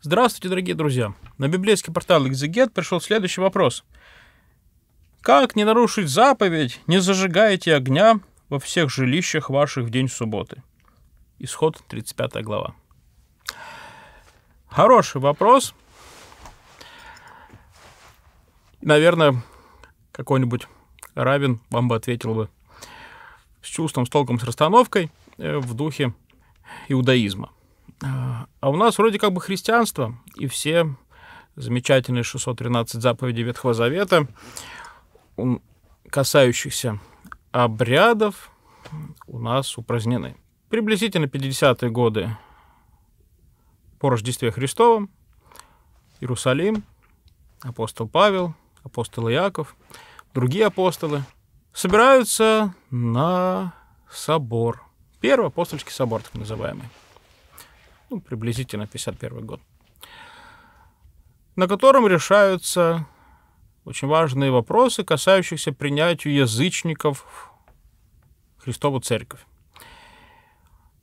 Здравствуйте, дорогие друзья! На библейский портал Экзегет пришел следующий вопрос. Как не нарушить заповедь, не зажигайте огня во всех жилищах ваших в день субботы? Исход 35 глава. Хороший вопрос. Наверное, какой-нибудь равен вам бы ответил бы с чувством, с толком, с расстановкой э, в духе иудаизма. А у нас вроде как бы христианство, и все замечательные 613 заповедей Ветхого Завета, касающихся обрядов, у нас упразднены. Приблизительно 50-е годы по Рождестве Христовом, Иерусалим, апостол Павел, апостол Иаков, другие апостолы собираются на собор. Первый апостольский собор, так называемый ну, приблизительно 51 год, на котором решаются очень важные вопросы, касающиеся принятию язычников в Христову Церковь.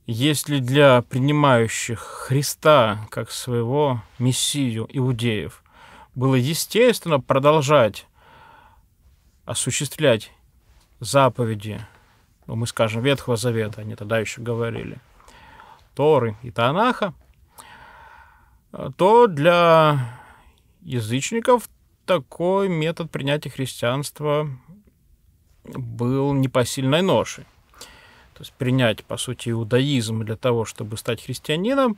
Если для принимающих Христа как своего Мессию иудеев было естественно продолжать осуществлять заповеди, ну, мы скажем, Ветхого Завета, они тогда еще говорили – Торы и Танаха, то для язычников такой метод принятия христианства был непосильной ношей. То есть принять, по сути, иудаизм для того, чтобы стать христианином,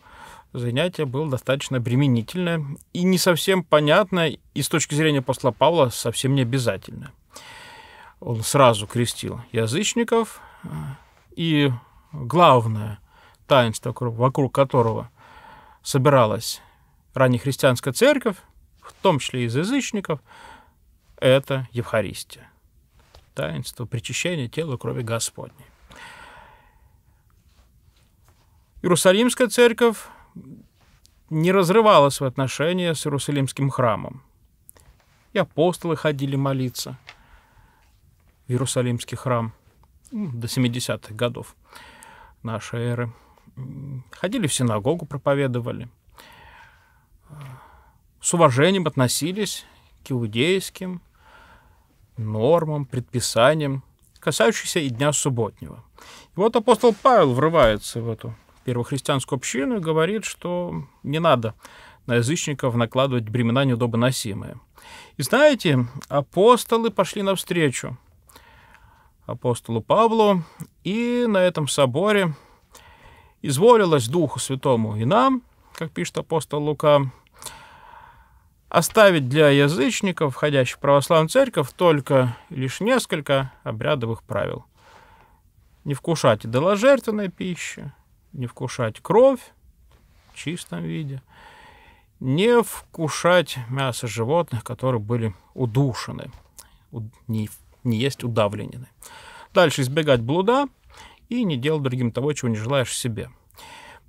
занятие было достаточно обременительное и не совсем понятно, и с точки зрения апостола Павла совсем не обязательно. Он сразу крестил язычников, и главное, таинство, вокруг которого собиралась раннехристианская церковь, в том числе из язычников, это Евхаристия. Таинство причащения тела крови Господней. Иерусалимская церковь не разрывалась в отношении с Иерусалимским храмом. И апостолы ходили молиться в Иерусалимский храм до 70-х годов нашей эры ходили в синагогу, проповедовали, с уважением относились к иудейским нормам, предписаниям, касающимся и дня субботнего. И вот апостол Павел врывается в эту первохристианскую общину и говорит, что не надо на язычников накладывать бремена неудобоносимые. И знаете, апостолы пошли навстречу апостолу Павлу, и на этом соборе изволилось Духу Святому и нам, как пишет апостол Лука, оставить для язычников, входящих в православную церковь, только лишь несколько обрядовых правил. Не вкушать идоложертвенной пищи, не вкушать кровь в чистом виде, не вкушать мясо животных, которые были удушены, не, не есть удавлены. Дальше избегать блуда, и не делать другим того, чего не желаешь себе.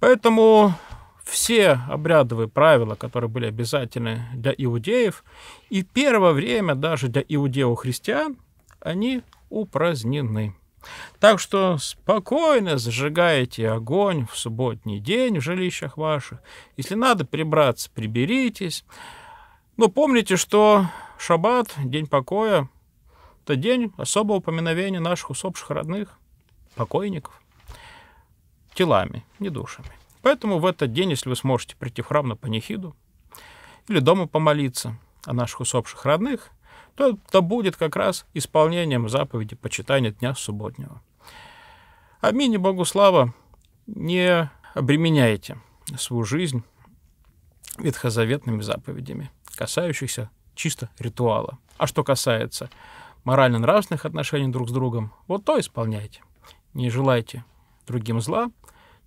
Поэтому все обрядовые правила, которые были обязательны для иудеев, и первое время даже для иудеев-христиан, они упразднены. Так что спокойно зажигайте огонь в субботний день в жилищах ваших. Если надо прибраться, приберитесь. Но помните, что шаббат, день покоя, это день особого упоминовения наших усопших родных покойников телами, не душами. Поэтому в этот день, если вы сможете прийти в храм на панихиду или дома помолиться о наших усопших родных, то это будет как раз исполнением заповеди почитания Дня Субботнего. И Богу слава, не обременяйте свою жизнь ветхозаветными заповедями, касающихся чисто ритуала. А что касается морально-нравственных отношений друг с другом, вот то исполняйте не желайте другим зла,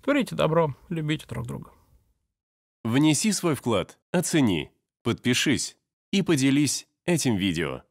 творите добро, любите друг друга. Внеси свой вклад, оцени, подпишись и поделись этим видео.